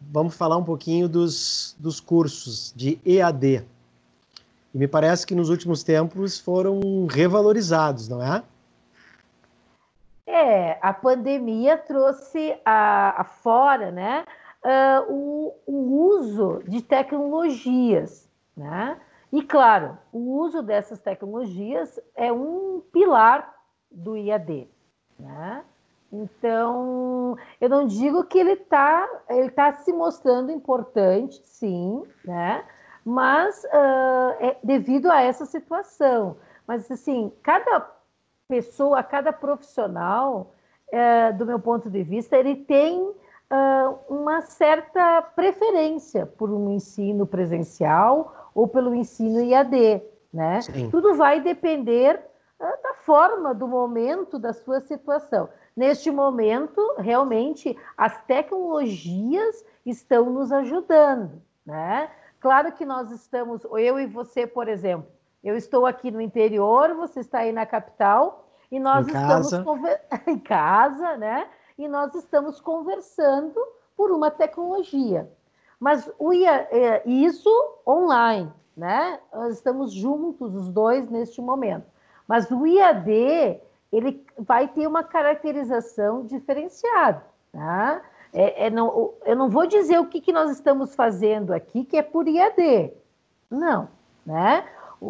vamos falar um pouquinho dos, dos cursos de EAD. E me parece que nos últimos tempos foram revalorizados, não é? É, a pandemia trouxe a, a fora, né, uh, o, o uso de tecnologias, né? E claro, o uso dessas tecnologias é um pilar do IAD, né? Então, eu não digo que ele está ele tá se mostrando importante, sim, né? Mas uh, é devido a essa situação. Mas, assim, cada pessoa, cada profissional, uh, do meu ponto de vista, ele tem uh, uma certa preferência por um ensino presencial ou pelo ensino IAD, né? Sim. Tudo vai depender da forma, do momento, da sua situação. Neste momento, realmente, as tecnologias estão nos ajudando, né? Claro que nós estamos, eu e você, por exemplo, eu estou aqui no interior, você está aí na capital, e nós em estamos conver... em casa, né? E nós estamos conversando por uma tecnologia. Mas o IA... É, isso online, né? Nós estamos juntos, os dois, neste momento. Mas o IAD, ele vai ter uma caracterização diferenciada. Tá? É, é não, eu não vou dizer o que, que nós estamos fazendo aqui, que é por IAD. Não. Né? O,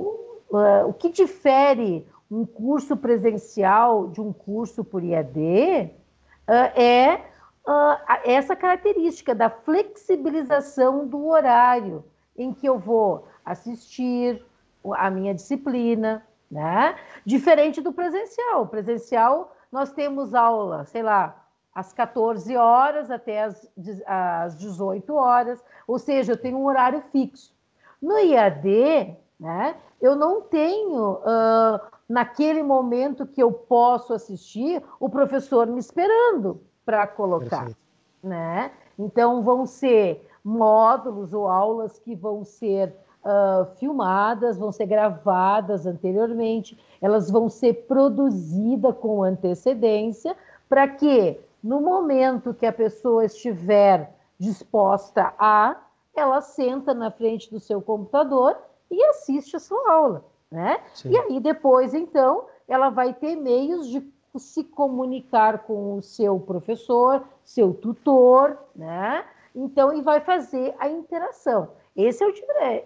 uh, o que difere um curso presencial de um curso por IAD uh, é uh, essa característica da flexibilização do horário em que eu vou assistir a minha disciplina, né? Diferente do presencial. O presencial, nós temos aula, sei lá, às 14 horas até às, às 18 horas, ou seja, eu tenho um horário fixo. No IAD, né, eu não tenho, uh, naquele momento que eu posso assistir, o professor me esperando para colocar. Né? Então, vão ser módulos ou aulas que vão ser uh, filmadas, vão ser gravadas anteriormente, elas vão ser produzidas com antecedência, para que no momento que a pessoa estiver disposta a, ela senta na frente do seu computador e assiste a sua aula, né? Sim. E aí depois, então, ela vai ter meios de se comunicar com o seu professor, seu tutor, né? Então, e vai fazer a interação. Esse é o,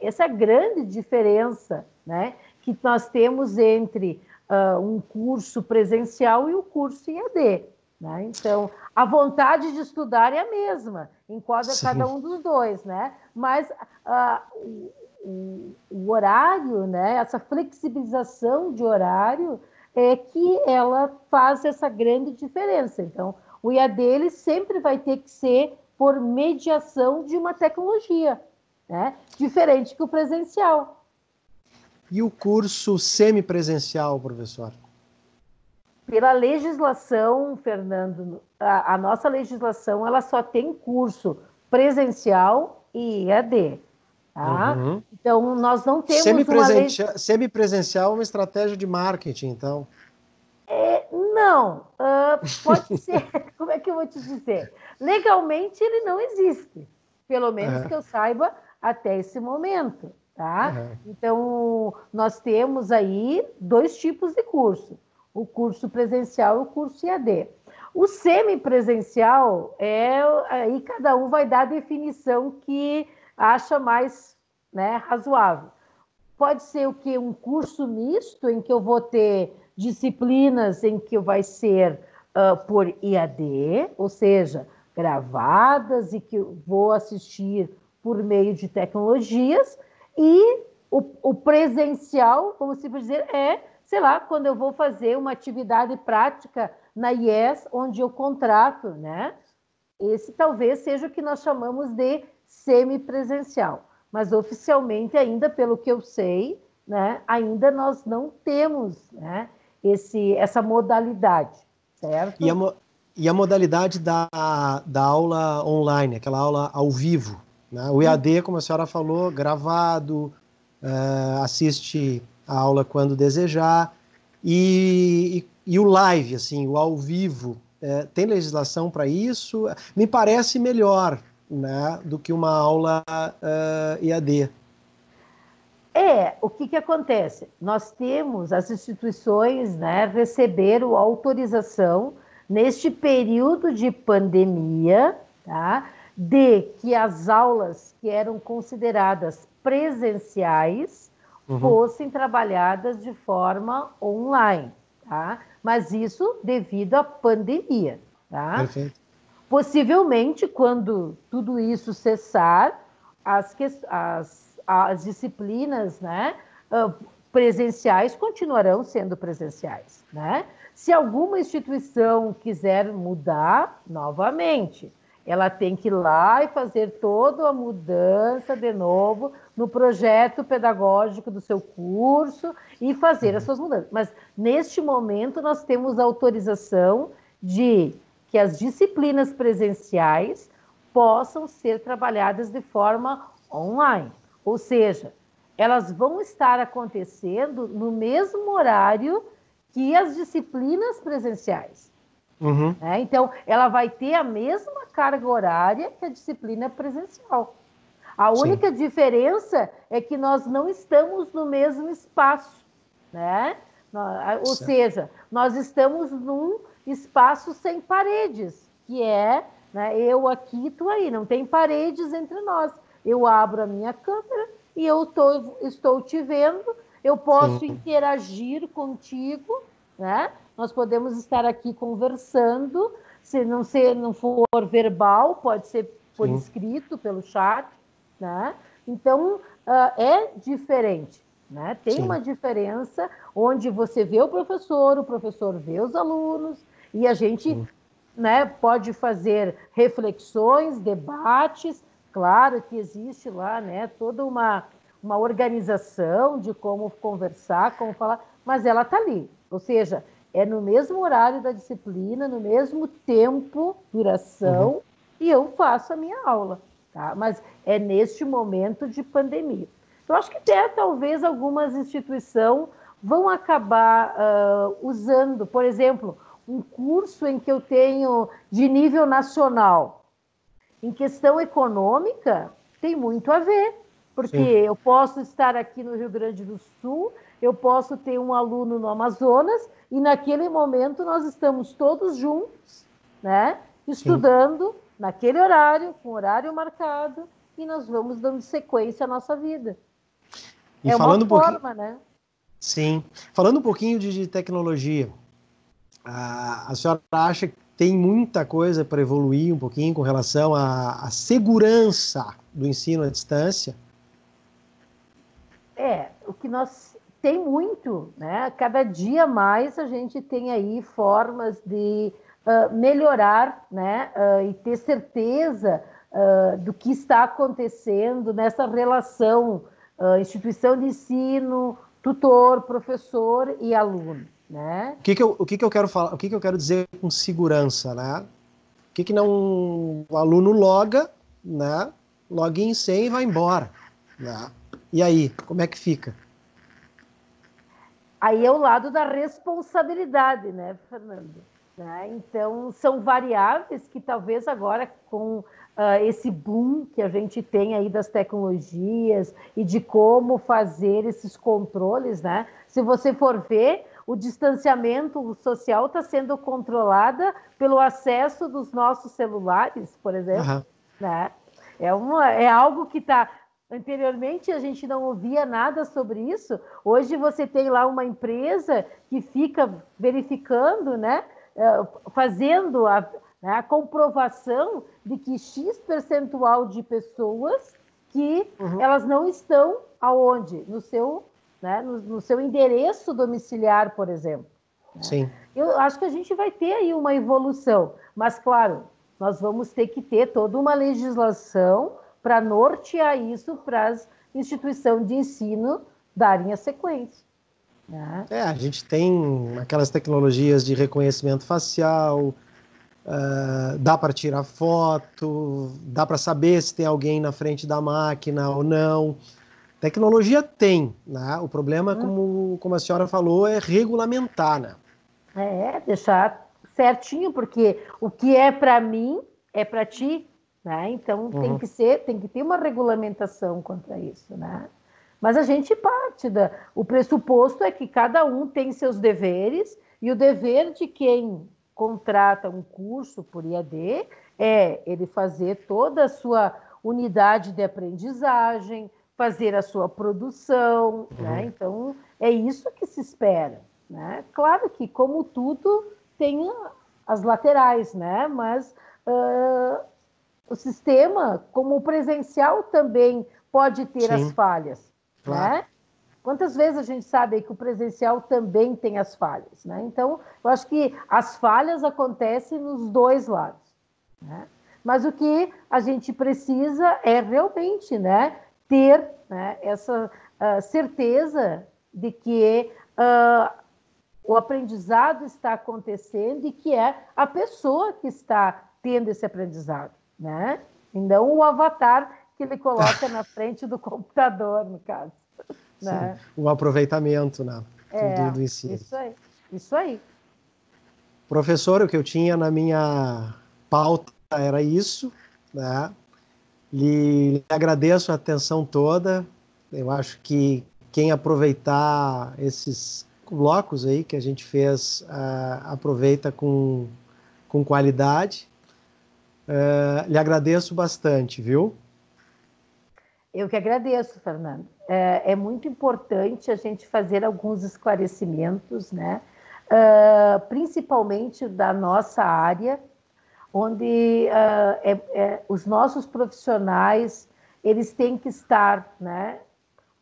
essa é a grande diferença né, que nós temos entre uh, um curso presencial e o curso IAD. Né? Então, a vontade de estudar é a mesma, enquadra Sim. cada um dos dois, né? mas uh, o, o, horário, né, essa flexibilização de horário, é que ela faz essa grande diferença. Então, o IAD ele sempre vai ter que ser por mediação de uma tecnologia né? diferente que o presencial. E o curso semipresencial, professor? Pela legislação, Fernando, a, a, nossa legislação ela só tem curso presencial e EAD. Tá? Uhum. Então, nós não temos Semipresencial, uma lei... Semipresencial é uma estratégia de marketing, então? É, não, uh, pode ser. Como é que eu vou te dizer? Legalmente ele não existe. Pelo menos é. que eu saiba, até esse momento, tá? Uhum. Então, nós temos aí dois tipos de curso, o curso presencial e o curso IAD. O semipresencial é aí cada um vai dar a definição que acha mais né, razoável. Pode ser o que um curso misto em que eu vou ter disciplinas em que vai ser uh, por IAD, ou seja, gravadas e que eu vou assistir por meio de tecnologias, e o, o presencial, como se dizer, é, sei lá, quando eu vou fazer uma atividade prática na IES, onde eu contrato, né? Esse talvez seja o que nós chamamos de semipresencial. Mas oficialmente, ainda pelo que eu sei, né, ainda nós não temos né, esse, essa modalidade, certo? E a, e a modalidade da, da aula online, aquela aula ao vivo, né? O EAD, como a senhora falou, gravado, uh, assiste a aula quando desejar, e, e, e, o live, assim, o ao vivo, uh, tem legislação para isso? Me parece melhor né, do que uma aula uh, EAD. É, o que, que acontece? Nós temos, as instituições né, receberam autorização neste período de pandemia, tá, de que as aulas que eram consideradas presenciais uhum. fossem trabalhadas de forma online, tá? Mas isso devido à pandemia, tá? Perfeito. Possivelmente, quando tudo isso cessar, as, as, as disciplinas né, presenciais continuarão sendo presenciais. Né? Se alguma instituição quiser mudar, novamente, ela tem que ir lá e fazer toda a mudança de novo no projeto pedagógico do seu curso e fazer as suas mudanças. Mas neste momento nós temos autorização de que as disciplinas presenciais possam ser trabalhadas de forma online. Ou seja, elas vão estar acontecendo no mesmo horário que as disciplinas presenciais. Uhum. É, então, ela vai ter a mesma carga horária que a disciplina presencial. A única Sim. diferença é que nós não estamos no mesmo espaço, né? Ou certo. seja, nós estamos num espaço sem paredes, que é né, eu aqui, tu aí, não tem paredes entre nós. Eu abro a minha câmera e eu tô, estou te vendo, eu posso Sim. interagir contigo, né? Nós podemos estar aqui conversando, se não, se não for verbal, pode ser por Sim. escrito, pelo chat, né? Então, uh, é diferente. Né? Tem Sim. uma diferença onde você vê o professor, o professor vê os alunos, e a gente né, pode fazer reflexões, debates. Claro que existe lá né, toda uma, uma organização de como conversar, como falar, mas ela está ali. Ou seja, é no mesmo horário da disciplina, no mesmo tempo, duração, uhum. e eu faço a minha aula. Tá? Mas é neste momento de pandemia. Então, acho que até talvez algumas instituições vão acabar uh, usando, por exemplo, um curso em que eu tenho de nível nacional, em questão econômica, tem muito a ver, porque Sim. eu posso estar aqui no Rio Grande do Sul, eu posso ter um aluno no Amazonas, e naquele momento nós estamos todos juntos, né, estudando Sim. naquele horário, com horário marcado, e nós vamos dando sequência à nossa vida. E é uma forma, um né? Sim. Falando um pouquinho de, de tecnologia, a, a senhora acha que tem muita coisa para evoluir um pouquinho com relação à, à segurança do ensino à distância? É, o que nós tem muito, né? Cada dia mais a gente tem aí formas de uh, melhorar, né? Uh, e ter certeza uh, do que está acontecendo nessa relação instituição de ensino, tutor, professor e aluno. Né? O que, que, eu, o que, que eu quero falar? O que, que eu quero dizer com segurança, né? O que, que não o aluno loga, né? Login sem e vai embora, né? E aí, como é que fica? Aí é o lado da responsabilidade, né, Fernando? Né? Então, são variáveis que talvez agora, com uh, esse boom que a gente tem aí das tecnologias e de como fazer esses controles, né? Se você for ver, o distanciamento social está sendo controlada pelo acesso dos nossos celulares, por exemplo. Uhum. Né? É, uma, é algo que está. Anteriormente a gente não ouvia nada sobre isso. Hoje você tem lá uma empresa que fica verificando, né, é, fazendo a, né, a comprovação de que X percentual de pessoas que uhum. elas não estão aonde? No seu né? no, no seu endereço domiciliar, por exemplo. Sim. Eu acho que a gente vai ter aí uma evolução, mas claro, nós vamos ter que ter toda uma legislação para nortear isso para as instituições de ensino darem a sequência. Né? É, a gente tem aquelas tecnologias de reconhecimento facial, uh, dá para tirar foto, dá para saber se tem alguém na frente da máquina ou não. Tecnologia tem, né? O problema, hum. como, como a senhora falou, é regulamentar, né? É, deixar certinho, porque o que é para mim é para ti, né? Então uhum. tem que ser, tem que ter uma regulamentação contra isso, né? Mas a gente parte da, o pressuposto é que cada um tem seus deveres e o dever de quem contrata um curso por IAD é ele fazer toda a sua unidade de aprendizagem, fazer a sua produção, né? uhum. né? Então é isso que se espera, né? Claro que como tudo tem as laterais, né? Mas uh, o sistema, como o presencial, também pode ter Sim. as falhas. Claro. Né? Quantas vezes a gente sabe que o presencial também tem as falhas? Né? Então, eu acho que as falhas acontecem nos dois lados. Né? Mas o que a gente precisa é realmente né, ter né, essa uh, certeza de que uh, o aprendizado está acontecendo e que é a pessoa que está tendo esse aprendizado, né? E não o avatar que ele coloca na frente do computador, no caso. Né? o aproveitamento né? é, do, ensino. Isso aí, isso aí. Professor, o que eu tinha na minha pauta era isso, né? Lhe, lhe agradeço a atenção toda. Eu acho que quem aproveitar esses blocos aí que a gente fez, uh, aproveita com, com qualidade. Uh, lhe agradeço bastante, viu? Eu que agradeço, Fernando. É, é muito importante a gente fazer alguns esclarecimentos, né? Uh, principalmente da nossa área, onde uh, é, é, os nossos profissionais eles têm que estar, né,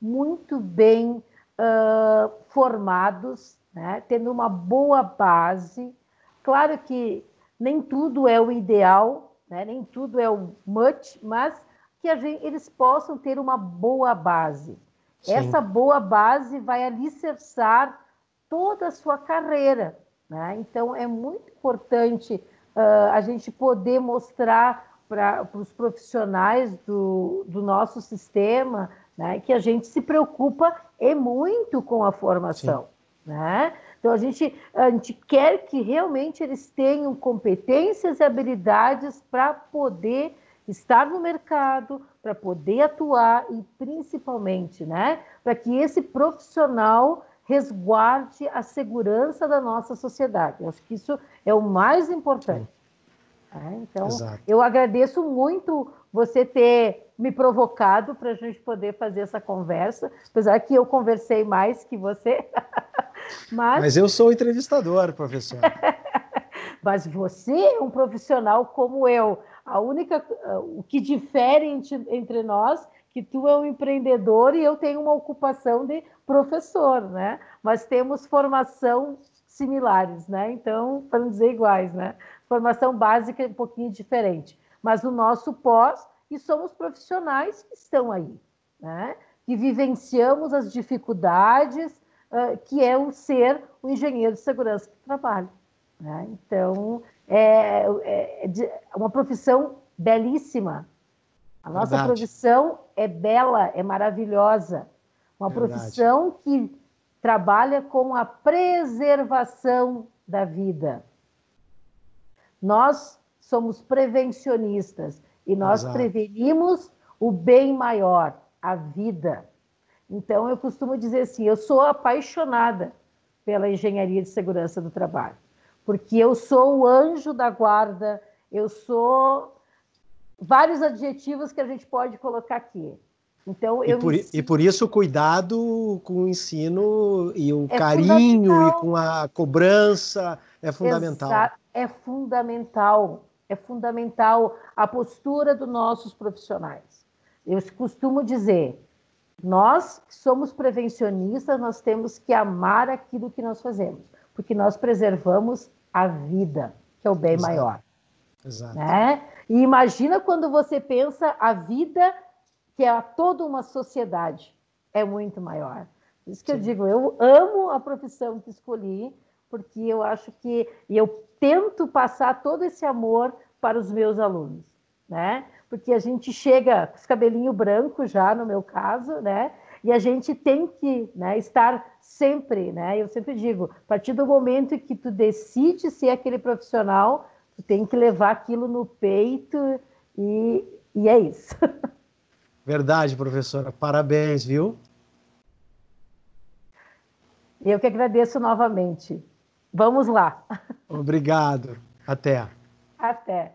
muito bem uh, formados, né, tendo uma boa base. Claro que nem tudo é o ideal, né, nem tudo é o much, mas que gente, eles possam ter uma boa base. Sim. Essa boa base vai alicerçar toda a sua carreira. Né? Então, é muito importante uh, a gente poder mostrar para os profissionais do, do nosso sistema né, que a gente se preocupa é muito com a formação. Né? Então, a gente, a gente quer que realmente eles tenham competências e habilidades para poder estar no mercado, para poder atuar e, principalmente, né, para que esse profissional resguarde a segurança da nossa sociedade. Eu acho que isso é o mais importante. É, então, Exato. eu agradeço muito você ter me provocado para a gente poder fazer essa conversa, apesar que eu conversei mais que você. Mas, Mas eu sou entrevistador, professor. Mas você é um profissional como eu. A única, o que difere entre nós que tu é um empreendedor e eu tenho uma ocupação de professor, né? Mas temos formação similares, né? Então, para não dizer iguais, né? Formação básica é um pouquinho diferente. Mas o nosso pós, e somos profissionais que estão aí, né? Que vivenciamos as dificuldades que é o ser o engenheiro de segurança que trabalha. Né? Então, é, é, é uma profissão belíssima. A nossa Verdade. profissão é bela, é maravilhosa. Uma Verdade. profissão que trabalha com a preservação da vida. Nós somos prevencionistas e nós Exato. prevenimos o bem maior, a vida. Então, eu costumo dizer assim: eu sou apaixonada pela engenharia de segurança do trabalho, porque eu sou o anjo da guarda, eu sou vários adjetivos que a gente pode colocar aqui. Então, eu e, por, e por isso o cuidado com o ensino e o é carinho e com a cobrança é fundamental. Exa é fundamental, é fundamental a postura dos nossos profissionais. Eu costumo dizer, nós que somos prevencionistas, nós temos que amar aquilo que nós fazemos, porque nós preservamos a vida, que é o bem Exato. maior. Exato. Né? E imagina quando você pensa a vida que é toda uma sociedade, é muito maior. Por isso que Sim. eu digo, eu amo a profissão que escolhi, porque eu acho que e eu tento passar todo esse amor para os meus alunos, né? Porque a gente chega com os cabelinho branco já, no meu caso, né? E a gente tem que né, estar sempre, né? Eu sempre digo, a partir do momento que tu decide ser aquele profissional, tu tem que levar aquilo no peito E, e é isso. Verdade, professora. Parabéns, viu? Eu que agradeço novamente. Vamos lá. Obrigado. Até. Até.